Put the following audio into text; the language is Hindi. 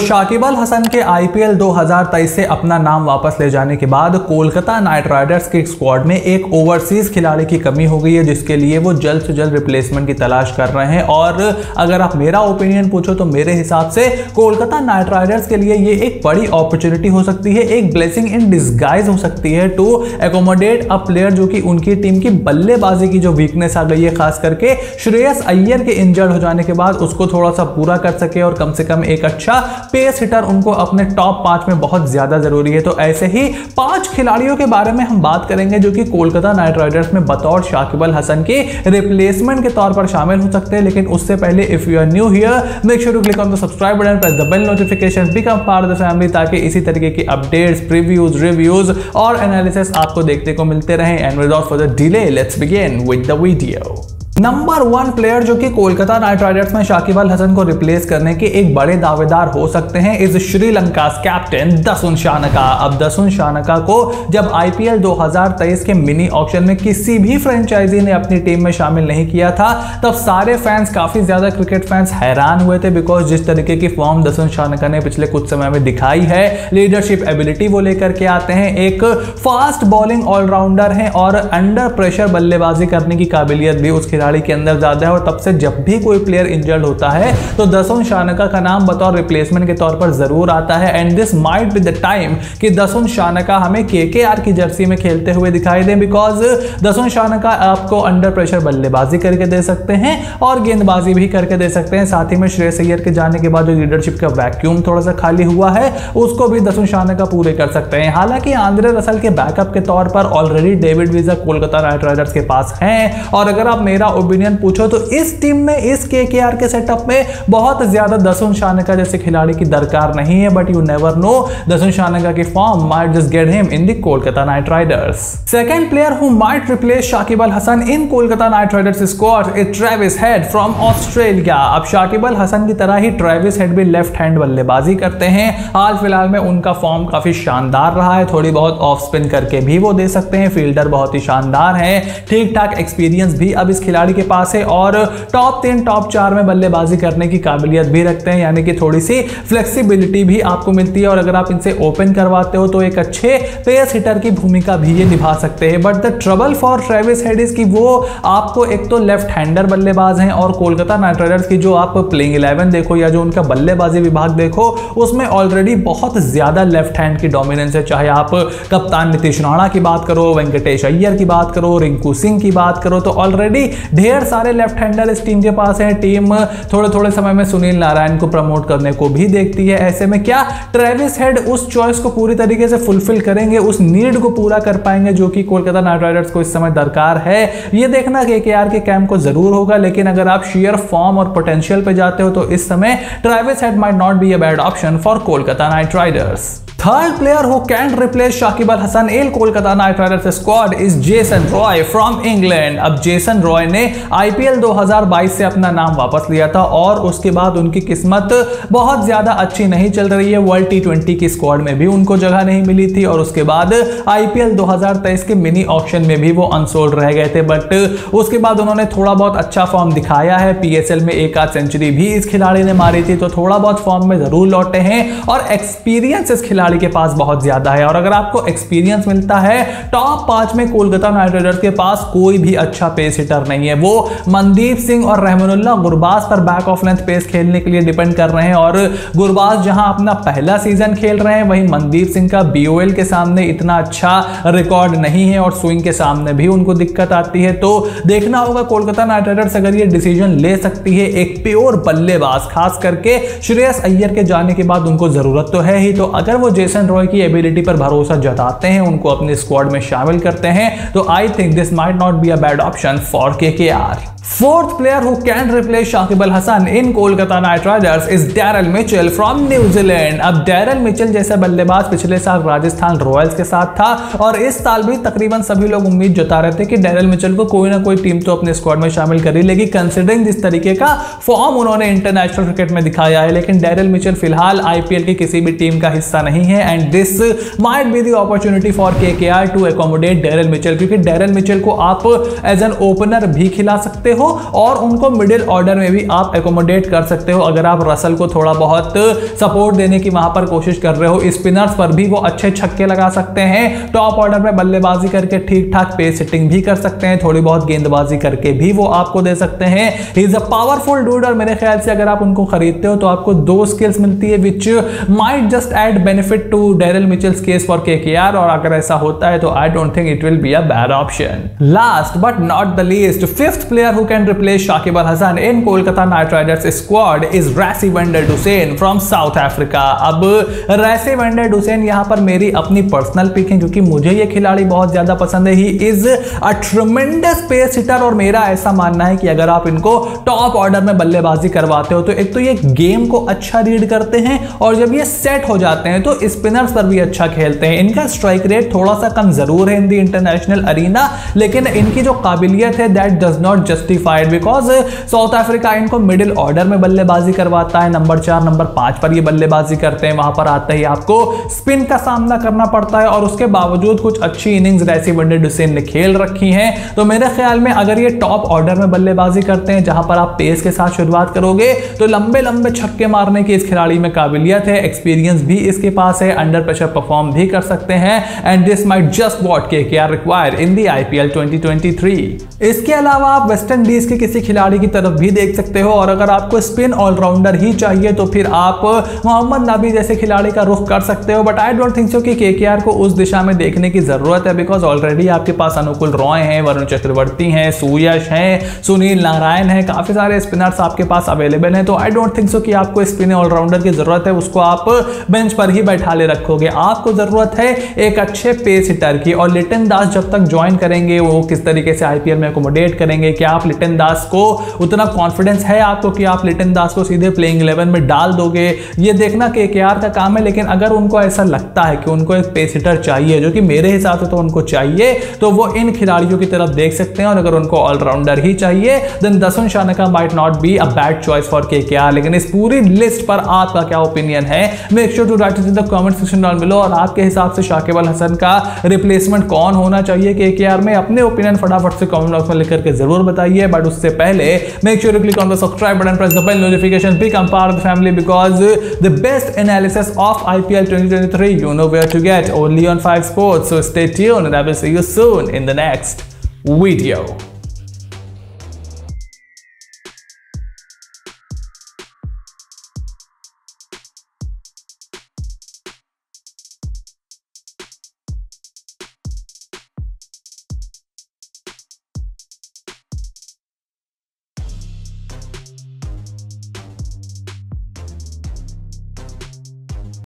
शाकिब अल हसन के आईपीएल 2023 से अपना नाम वापस ले जाने के बाद कोलकाता नाइट राइडर्स के स्क्वाड में एक ओवरसीज खिलाड़ी की कमी हो गई है, जिसके लिए वो जल्द से जल्द रिप्लेसमेंट की तलाश कर रहे हैं। और अगर आप मेरा ओपिनियन पूछो तो मेरे हिसाब से कोलकाता नाइट राइडर्स के लिए ये एक बड़ी अपॉर्चुनिटी हो सकती है, एक ब्लेसिंग इन डिस्गाइज हो सकती है टू एकोमोडेट अ प्लेयर जो कि उनकी टीम की बल्लेबाजी की जो वीकनेस आ गई है, खास करके श्रेयस अय्यर के इंजर्ड हो जाने के बाद उसको थोड़ा सा पूरा कर सके और कम से कम एक अच्छा पेस हिटर उनको अपने टॉप पाँच में बहुत ज़्यादा ज़रूरी है। तो ऐसे ही पाँच खिलाड़ियों के बारे में हम बात करेंगे जो कि कोलकाता नाइट राइडर्स में बतौर शाकिब अल हसन के रिप्लेसमेंट के तौर पर शामिल हो सकते हैं। लेकिन उससे पहले if you are new here make sure to click on the subscribe button press the bell notification become part the family ताकि इसी तरीके की अपडेट्स प्रीव्यूज रिव्यूज़ और एनालिसिस आपको देखने को मिलते रहे। And without for the delay let's begin with the video number one player जो कि कोलकाता नाइट राइडर्स में शाकिब अल हसन को रिप्लेस करने के एक बड़े दावेदार हो सकते हैं इस श्रीलंका कैप्टन दसुन शानका। अब दसुन शानका को जब आईपीएल 2023 के मिनी ऑक्शन में किसी भी फ्रेंचाइजी ने अपनी टीम में शामिल नहीं किया था, तब सारे फैंस काफ़ी ज़्यादा क्रिकेट फैंस हैरान हुए थे बिकॉज़ जिस तरीके की फॉर्म दसुन शानका ने पिछले कुछ समय में दिखाई है लीडरशिप एबिलिटी वो लेकर के आते हैं। एक फास्ट बॉलिंग ऑलराउंडर है और अंडर प्रेशर बल्लेबाजी करने की काबिलियत भी उस खिलाड़ी खिलाड़ी के अंदर ज़्यादा है और तब से जब भी कोई प्लेयर इंजर्ड होता है तो दसुन शानका का नाम बतौर रिप्लेसमेंट के तौर पर ज़रूर आता है। And this might be the time कि दसुन शानका हमें के के आर की जर्सी में खेलते हुए दिखाई दे बिकॉज़ दसुन शानका आपको अंडर प्रेशर बल्लेबाजी करके दे सकते हैं और गेंदबाजी भी करके दे सकते हैं। साथ ही में श्रेयस अय्यर के जाने के बाद जो लीडरशिप का वैक्यूम थोड़ा सा खाली हुआ है, उसको भी दसुन शानका पूरे कर सकते हैं। हालाँकि आंद्रे रसल के बैकअप के तौर पर already David Wiese Kolkata Knight Riders के पास हैं। और अगर आप मेरा ओपिनियन पूछो तो इस टीम में, इस केकेआर के आर के सेटअप में बहुत ज़्यादा दसुन शानका जैसे खिलाड़ी की दरकार नहीं है but you never know Dasun Shanaka की form might just get him in the Kolkata Knight Riders second player who might replace Shakib Al Hasan in Kolkata Knight Riders squad is Travis Head from Australia अब शाकिब अल हसन की तरह ही ट्रेविस हेड भी लेफ़्ट हैंड बल्लेबाजी करते हैं। हाल फ़िलहाल में उनका फॉर्म काफ़ी शानदार रहा है। थोड़ी बहुत ऑफ़ स्पिन करके भी वो दे सकते हैं। फील्डर बहुत ही शानदार है। ठीक ठाक एक्सपीरियंस भी अब इस खिलाड़ी के पास है और टॉप तीन टॉप चार में बल्लेबाजी करने की काबिलियत भी रखते हैं, यानी कि थोड़ी सी फ्लेक्सिबिलिटी भी आपको मिलती है और अगर आप इनसे ओपन करवाते हो तो एक अच्छे पेस हिटर की भूमिका भी ये निभा सकते हैं। But the trouble for Travis Head is की वो आपको एक तो लेफ़्ट हैंडर बल्लेबाज हैं और कोलकाता नाइट राइडर्स की जो आप प्लेइंग इलेवन देखो या जो उनका बल्लेबाजी विभाग देखो, उसमें ऑलरेडी बहुत ज़्यादा लेफ़्ट हैंड की डोमिनेंस है। चाहे आप कप्तान नीतीश राणा की बात करो, वेंकटेश अय्यर की बात करो, रिंकू सिंह की बात करो तो ऑलरेडी ढेर सारे लेफ़्ट हैंडर इस टीम के पास है। टीम थोड़े थोड़े समय में सुनील नारायण को प्रमोट करने को भी देखती है। ऐसे में क्या ट्रेविस हेड उस चॉइस को पूरी तरीके से फुलफिल करेंगे? उस नीड को पूरा कर पाएँगे जो कि कोलकाता नाइट राइडर्स को इस समय दरकार है। ये देखना के के के कैंप को ज़रूर होगा, लेकिन अगर आप शेयर फॉर्म और पोटेंशियल पे जाते हो तो इस समय Travis Head might not be a bad option for Kolkata Knight Riders. Third player who can replace Shakib Al Hasan in Kolkata Knight Riders squad is Jason Roy from England. अब जेसन रॉय ने आईपीएल 2022 से अपना नाम वापस लिया था और उसके बाद उनकी किस्मत बहुत ज़्यादा अच्छी नहीं चल रही है। वर्ल्ड टी की स्क्वाड में भी उनको जगह नहीं मिली थी और उसके बाद आईपीएल 2023 के मिनी ऑप्शन में भी वो अनसोल्ड रह गए थे। बट उसके बाद उन्होंने थोड़ा बहुत अच्छा फॉर्म दिखाया है। पीएसएल में एक आध सेंचुरी भी इस खिलाड़ी ने मारी थी तो थोड़ा बहुत फॉर्म में ज़रूर लौटे हैं और एक्सपीरियंस इस खिलाड़ी खिलाड़ी के पास बहुत ज़्यादा है। और अगर आपको एक्सपीरियंस मिलता है टॉप पाँच में कोलकाता नाइट राइडर्स के पास कोई भी अच्छा पेस हिटर नहीं है। वो मनदीप सिंह और रहमानुल्लाह गुरबाज पर बैक ऑफ़ लेंथ पेस खेलने के लिए डिपेंड कर रहे हैं। और गुरबाज जहाँ अपना पहला सीज़न खेल रहे हैं, वहीं मनदीप सिंह का बीओएल के सामने इतना अच्छा रिकॉर्ड नहीं है और स्विंग के सामने भी उनको दिक्कत आती है। तो देखना होगा कोलकाता नाइट राइडर्स अगर ये डिसीज़न ले सकती है एक प्योर बल्लेबाज, खास करके श्रेयस अय्यर के जाने के बाद उनको ज़रूरत तो है ही। तो अगर वो जेसन रॉय की एबिलिटी पर भरोसा जताते हैं, उनको अपने स्क्वाड में शामिल करते हैं तो I think this might not be a bad option for K K R Fourth player who can replace Shakib Al Hasan in Kolkata Knight Riders is Daryl Mitchell New Zealand. अब डैरल मिचेल जैसा बल्लेबाज पिछले साल राजस्थान रॉयल्स के साथ था और इस साल भी तकरीबन सभी लोग उम्मीद जता रहे थे कि डैरल मिचेल को कोई ना कोई टीम तो अपने स्क्वाड में शामिल कर लेगी कंसिडरिंग जिस तरीके का फॉर्म उन्होंने इंटरनेशनल क्रिकेट में दिखाया है, लेकिन डैरल मिचेल फ़िलहाल आईपीएल की किसी भी टीम का हिस्सा नहीं है and this might be the opportunity for K K R to accommodate Daryl Mitchell क्योंकि डेरल मिचल को आप एज एन ओपनर भी खिला सकते हो और उनको मिडिल ऑर्डर में भी आप एकोमोडेट कर सकते हो। अगर आप रसल को थोड़ा बहुत सपोर्ट देने की वहाँ पर कोशिश कर रहे हो स्पिनर्स पर भी वो अच्छे छक्के लगा सकते हैं। टॉप ऑर्डर में बल्लेबाजी करके ठीक ठाक पेस सेटिंग भी कर सकते हैं। थोड़ी बहुत गेंदबाजी करके भी वो आपको दे सकते हैं। इज़ अ पावरफुल डूड और मेरे ख्याल से अगर आप उनको खरीदते हो तो आपको दो स्किल्स मिलती है which might just add benefit to Daryl Mitchell's case for K और अगर ऐसा होता है तो I don't think it will be a bad option last but not the least fifth player who can replace Shakib Al Hasan in Kolkata Knight Riders squad is Rassie van der Dussen from South Africa अब रैसी वेंडर डुसेन यहाँ पर मेरी अपनी पर्सनल पिक है क्योंकि मुझे ये खिलाड़ी बहुत ज़्यादा पसंद है। He is a tremendous pace hitter और मेरा ऐसा मानना है कि अगर आप इनको टॉप ऑर्डर में बल्लेबाजी करवाते हो तो एक तो ये गेम को अच्छा रीड करते हैं और जब ये सेट हो जाते हैं तो स्पिनर्स पर भी अच्छा खेलते हैं। इनका स्ट्राइक रेट थोड़ा सा कम ज़रूर है इन दी इंटरनेशनल अरीना लेकिन इनकी जो काबिलियत है that does not justified because South Africa इनको मिडिल ऑर्डर में बल्लेबाजी करवाता है। नंबर चार नंबर पाँच पर ये बल्लेबाजी करते हैं। वहाँ पर आते ही आपको स्पिन का सामना करना पड़ता है और उसके बावजूद कुछ अच्छी इनिंग्स रैसी वनडे डुसेन ने खेल रखी हैं। तो मेरे ख्याल में अगर ये टॉप ऑर्डर में बल्लेबाजी करते हैं, जहाँ पर आप पेस के साथ शुरुआत करोगे तो लंबे लंबे छक्के मारने की इस खिलाड़ी में काबिलियत है। एक्सपीरियंस भी इसके पास है अंडर प्रेशर परफॉर्म भी कर सकते हैं and this might just what K K R require in the IPL 2023 इसके अलावा आप वेस्ट इंडीज के किसी खिलाड़ी की तरफ़ भी देख सकते हो, और अगर आपको स्पिन ऑलराउंडर ही चाहिए तो फिर आप मोहम्मद नबी जैसे खिलाड़ी का रुख कर सकते हो but I don't think so कि केकेआर को उस दिशा में देखने की ज़रूरत है बिकॉज़ ऑलरेडी आपके पास अनुकूल रॉय हैं, वरुण चक्रवर्ती हैं, सुयश हैं, सुनील नारायण हैं, काफ़ी सारे स्पिनर्स आपके पास अवेलेबल हैं तो आई डोंट थिंक सो कि आपको स्पिन ऑलराउंडर की ज़रूरत है, उसको आप बेंच पर ही बैठा ले रखोगे। आपको ज़रूरत है एक अच्छे पेस हिटर की और लिटन दास जब तक ज्वाइन करेंगे, वो किस तरीके से आईपीएल में अकोमोडेट करेंगे क्या आप लिटन दास को उतना कॉन्फिडेंस है आपको कि आप लिटन दास को सीधे प्लेइंग इलेवन में डाल दोगे। ये देखना के का काम है, लेकिन अगर उनको ऐसा लगता है कि उनको एक पेस हिटर चाहिए, जो कि मेरे हिसाब से तो उनको चाहिए तो वो इन खिलाड़ियों की तरफ़ देख सकते हैं और अगर उनको ऑलराउंडर ही चाहिए then Dasun Shanaka might not be a bad choice for K लेकिन इस पूरी लिस्ट पर आपका क्या ओपिनियन है? Make sure to write in the comment section down below और आपके हिसाब से शाकिब अल हसन का रिप्लेसमेंट कौन होना चाहिए के के में, अपने ओपिनियन फटाफट से कमेंट बॉक्स में लिख करके ज़रूर बताइए। बट उससे पहले make sure click on the subscribe button press the bell notification become part of the family because the best analysis of IPL 2023 you know where to get. Only on 5 Sports. So stay tuned and I will see you soon in the next video.